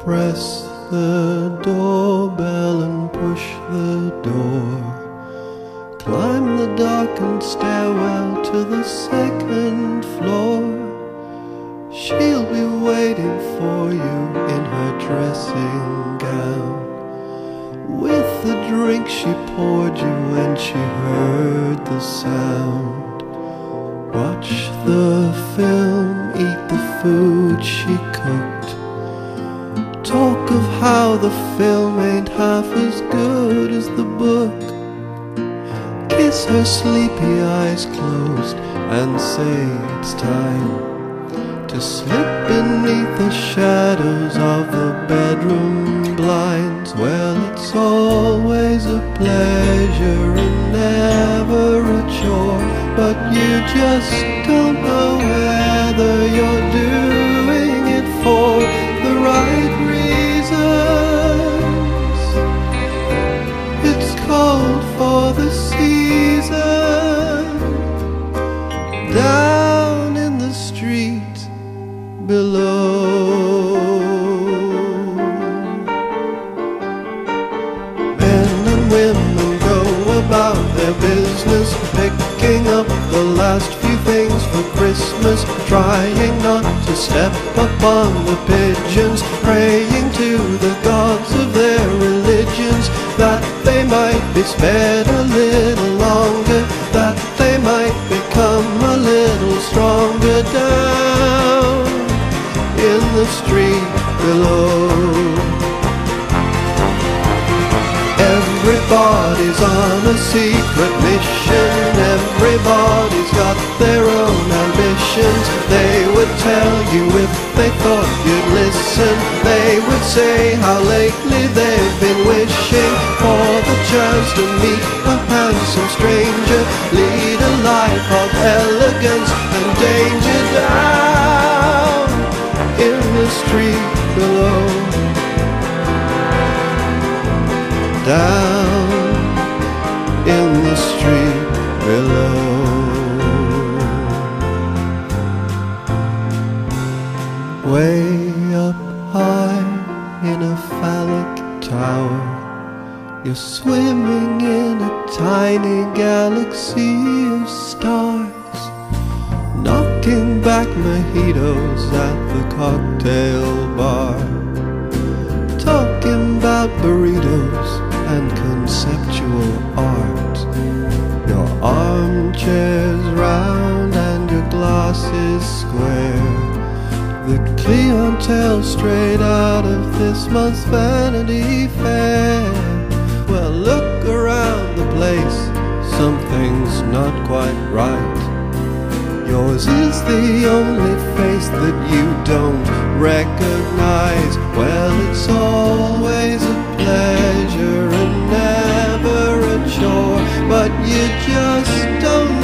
Press the doorbell and push the door. Climb the darkened stairwell to the second floor. She'll be waiting for you in her dressing gown. With the drink she poured you when she heard the sound. Watch the film, eat the food she cooked. Talk of how the film ain't half as good as the book. Kiss her sleepy eyes closed and say it's time to slip beneath the shadows of the bedroom blinds. Well, it's always a pleasure and never a chore, but you just don't know whether you're below. Men and women go about their business, picking up the last few things for Christmas, trying not to step upon the pigeons, praying to the gods of their religions that they might be spared in the street below. Everybody's on a secret mission. Everybody's got their own ambitions. They would tell you if they thought you'd listen. They would say how lately they've been wishing for the chance to meet a handsome stranger. Lead a life of elegance and danger street below down in the street below. Way up high in a phallic tower, you're swimming in a tiny galaxy of stars, back mojitos at the cocktail bar talking about burritos and conceptual art. Your armchair's round and your glass is square. The clientele straight out of this month's Vanity Fair. Well, look around the place, something's not quite right. Yours is the only face that you don't recognize. Well, it's always a pleasure and never a chore, but you just don't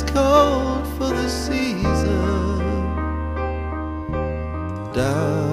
It's cold for the season. Down